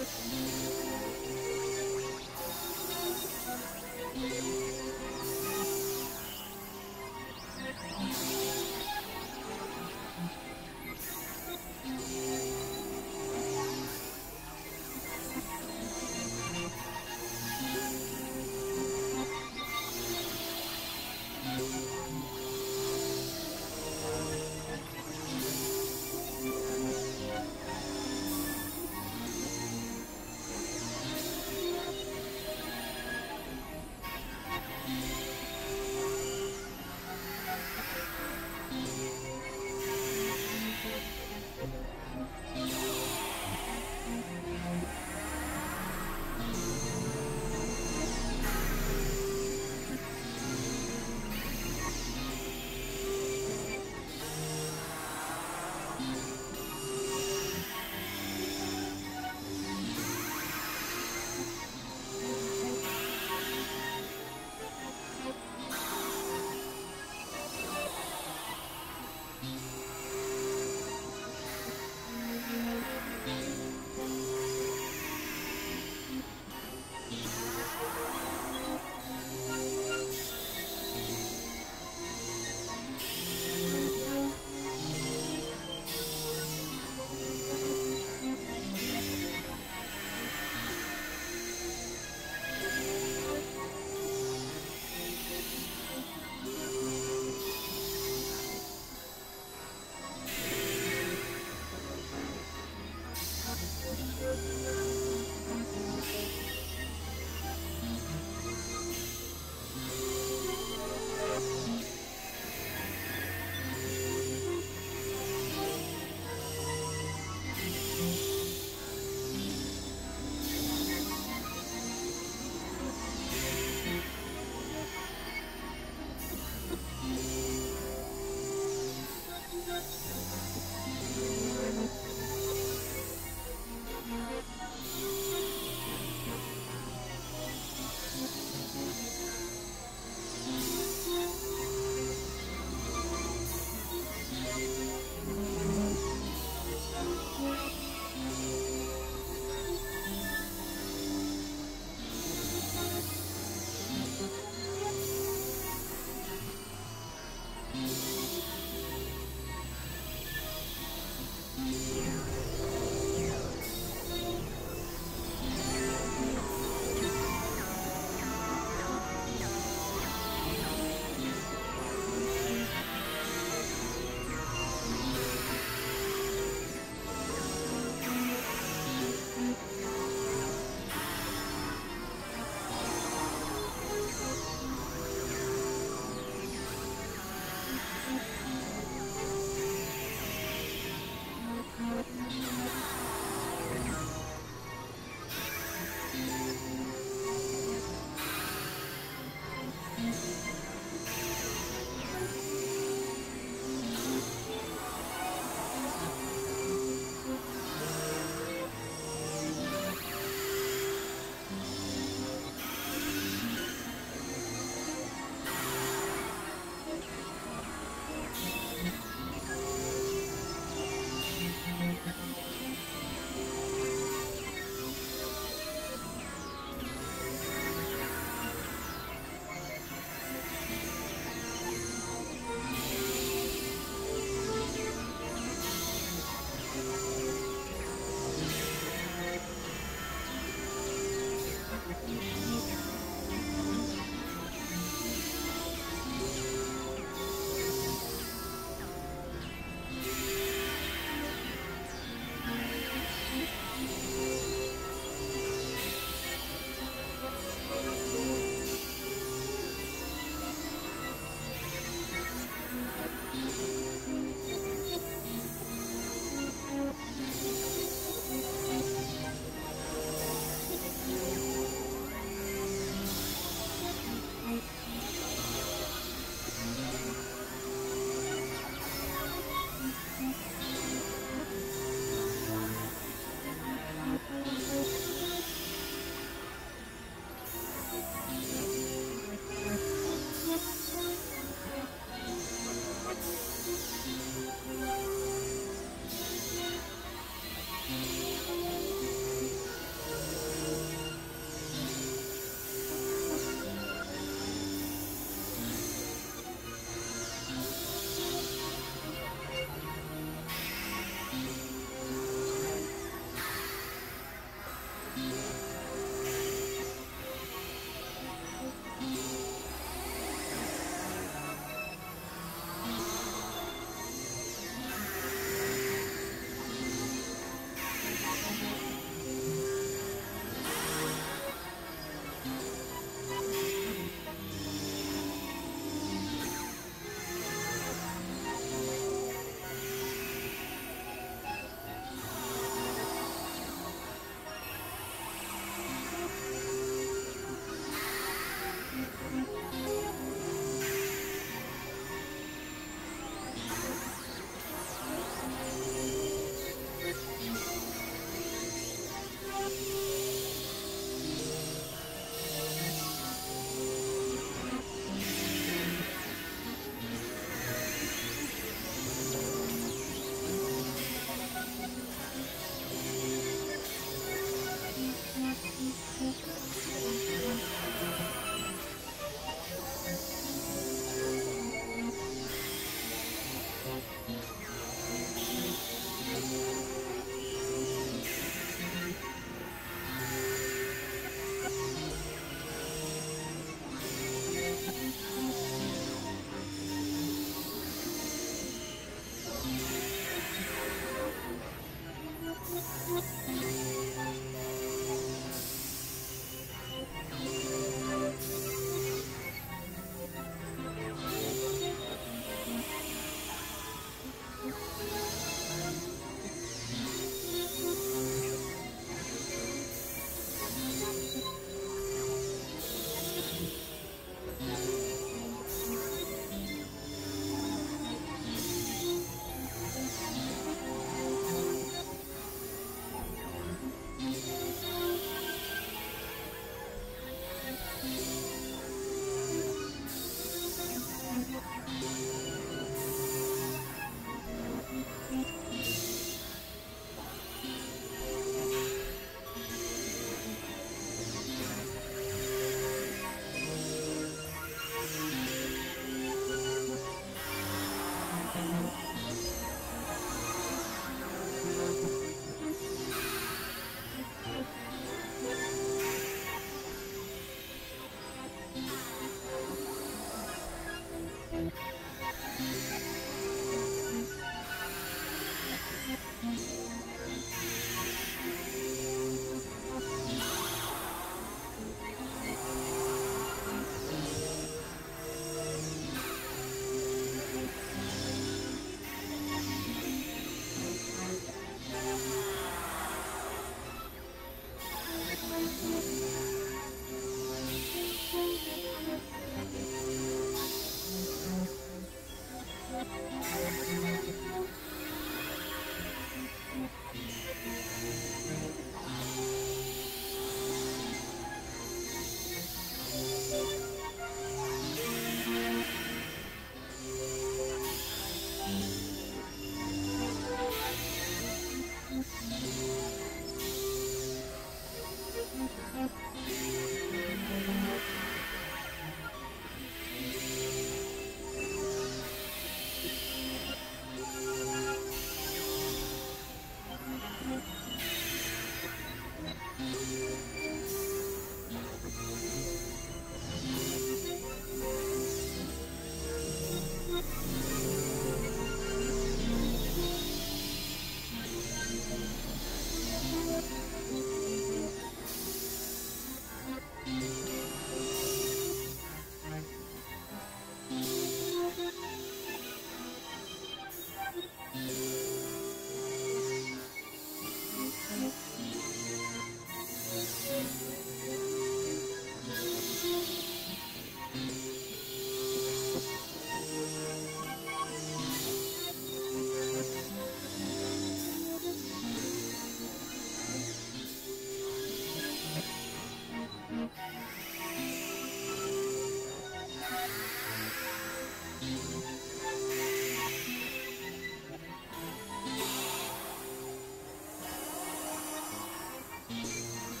Música